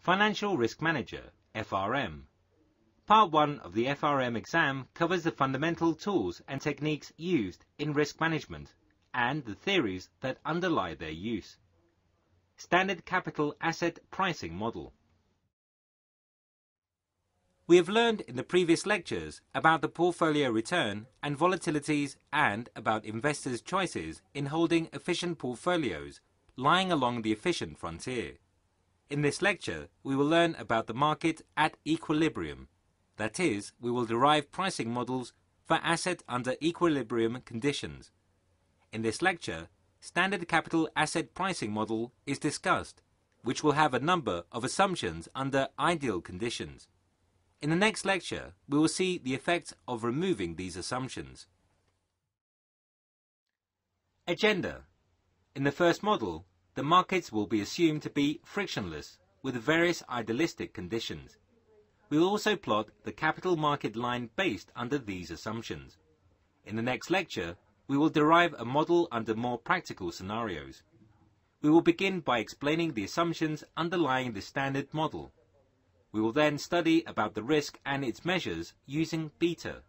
Financial Risk Manager, FRM. Part 1 of the FRM exam covers the fundamental tools and techniques used in risk management and the theories that underlie their use. Standard Capital Asset Pricing Model We have learned in the previous lectures about the portfolio return and volatilities and about investors' choices in holding efficient portfolios lying along the efficient frontier. In this lecture, we will learn about the market at equilibrium. That is, we will derive pricing models for asset under equilibrium conditions. In this lecture, standard capital asset pricing model is discussed, which will have a number of assumptions under ideal conditions. In the next lecture, we will see the effects of removing these assumptions. Agenda. In the first model, the markets will be assumed to be frictionless with various idealistic conditions. We will also plot the capital market line based under these assumptions. In the next lecture, we will derive a model under more practical scenarios. We will begin by explaining the assumptions underlying the standard model. We will then study about the risk and its measures using beta.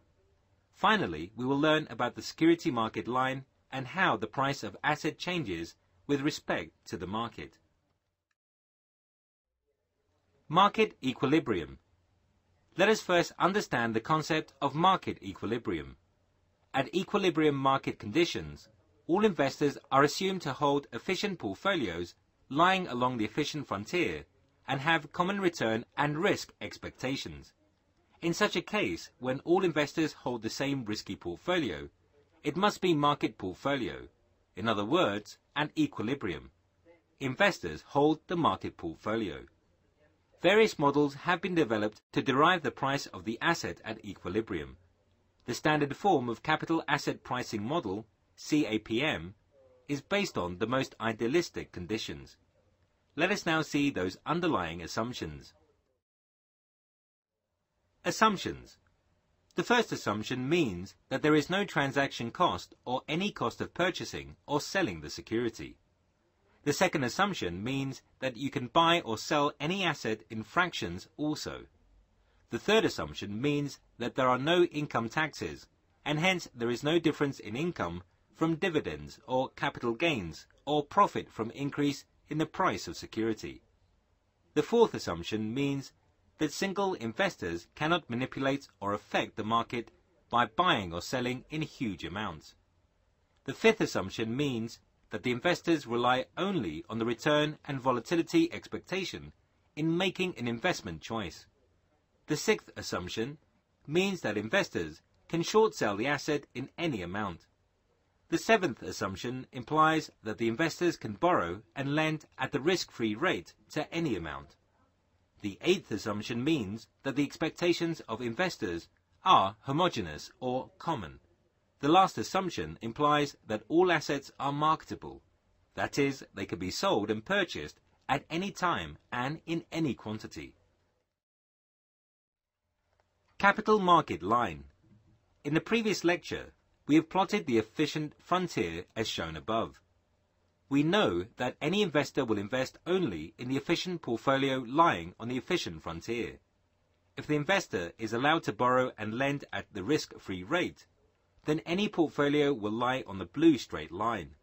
Finally, we will learn about the security market line and how the price of asset changes with respect to the market. Market equilibrium. Let us first understand the concept of market equilibrium. At equilibrium market conditions, all investors are assumed to hold efficient portfolios lying along the efficient frontier and have common return and risk expectations. In such a case, when all investors hold the same risky portfolio, it must be market portfolio. In other words, an equilibrium. Investors hold the market portfolio. Various models have been developed to derive the price of the asset at equilibrium. The standard form of capital asset pricing model, CAPM, is based on the most idealistic conditions. Let us now see those underlying assumptions. Assumptions. The first assumption means that there is no transaction cost or any cost of purchasing or selling the security. The second assumption means that you can buy or sell any asset in fractions also. The third assumption means that there are no income taxes, and hence there is no difference in income from dividends or capital gains or profit from increase in the price of security. The fourth assumption means that single investors cannot manipulate or affect the market by buying or selling in huge amounts. The fifth assumption means that the investors rely only on the return and volatility expectation in making an investment choice. The sixth assumption means that investors can short sell the asset in any amount. The seventh assumption implies that the investors can borrow and lend at the risk-free rate to any amount. The eighth assumption means that the expectations of investors are homogeneous or common. The last assumption implies that all assets are marketable. That is, they can be sold and purchased at any time and in any quantity. Capital Market Line In the previous lecture, we have plotted the efficient frontier as shown above. We know that any investor will invest only in the efficient portfolio lying on the efficient frontier. If the investor is allowed to borrow and lend at the risk-free rate, then any portfolio will lie on the blue straight line.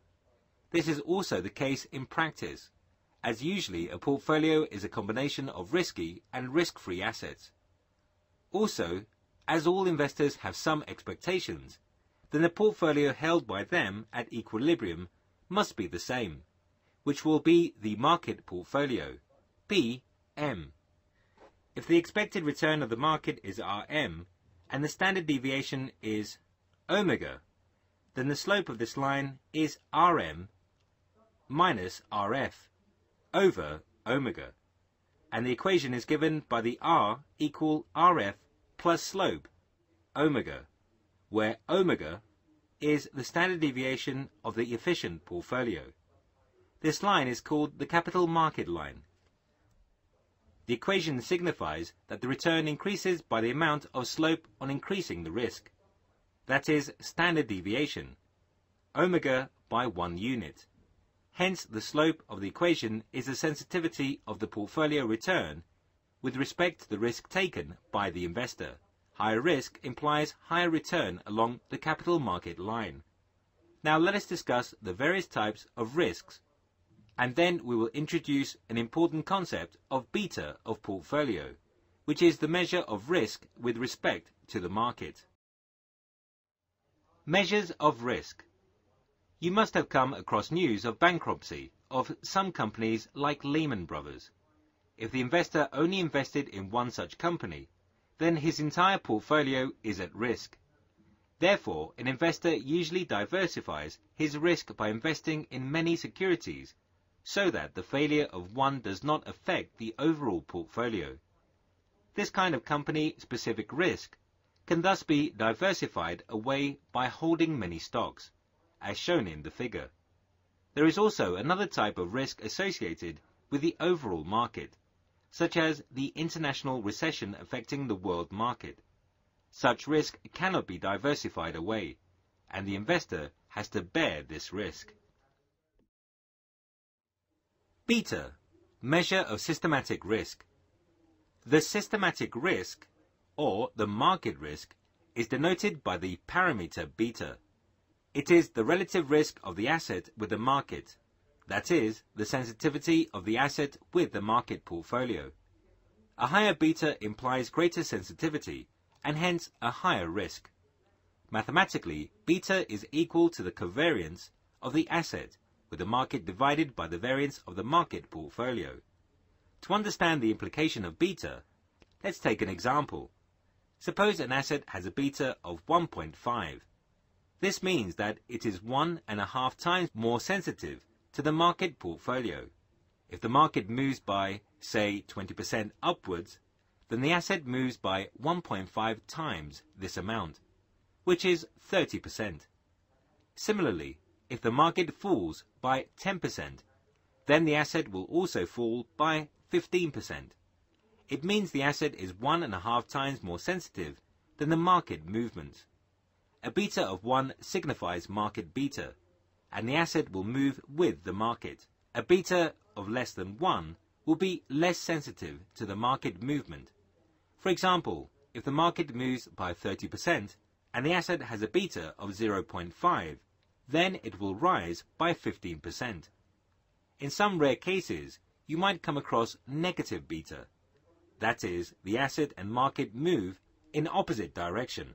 This is also the case in practice, as usually a portfolio is a combination of risky and risk-free assets. Also, as all investors have some expectations, then the portfolio held by them at equilibrium must be the same, which will be the market portfolio, PM. If the expected return of the market is Rm and the standard deviation is omega, then the slope of this line is Rm minus Rf over omega, and the equation is given by the R equal Rf plus slope omega where omega is the standard deviation of the efficient portfolio. This line is called the capital market line. The equation signifies that the return increases by the amount of slope on increasing the risk. That is standard deviation, omega by one unit. Hence, the slope of the equation is the sensitivity of the portfolio return with respect to the risk taken by the investor. Higher risk implies higher return along the capital market line. Now let us discuss the various types of risks and then we will introduce an important concept of beta of portfolio, which is the measure of risk with respect to the market. Measures of risk. You must have come across news of bankruptcy of some companies like Lehman Brothers. If the investor only invested in one such company, then his entire portfolio is at risk. Therefore, an investor usually diversifies his risk by investing in many securities so that the failure of one does not affect the overall portfolio. This kind of company-specific risk can thus be diversified away by holding many stocks, as shown in the figure. There is also another type of risk associated with the overall market, such as the international recession affecting the world market. Such risk cannot be diversified away, and the investor has to bear this risk. Beta, measure of systematic risk. The systematic risk, or the market risk, is denoted by the parameter beta. It is the relative risk of the asset with the market, that is, the sensitivity of the asset with the market portfolio. A higher beta implies greater sensitivity and hence a higher risk. Mathematically, beta is equal to the covariance of the asset with the market divided by the variance of the market portfolio. To understand the implication of beta, let's take an example. Suppose an asset has a beta of 1.5. This means that it is one and a half times more sensitive to the market portfolio. If the market moves by, say, 20% upwards, then the asset moves by 1.5 times this amount, which is 30%. Similarly, if the market falls by 10%, then the asset will also fall by 15%. It means the asset is one and a half times more sensitive than the market movement. A beta of 1 signifies market beta, and the asset will move with the market. A beta of less than 1 will be less sensitive to the market movement. For example, if the market moves by 30% and the asset has a beta of 0.5, then it will rise by 15%. In some rare cases, you might come across negative beta. That is, the asset and market move in opposite direction.